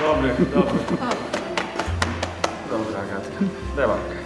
Dobry, dobry. Dobra, Agatka. dawaj.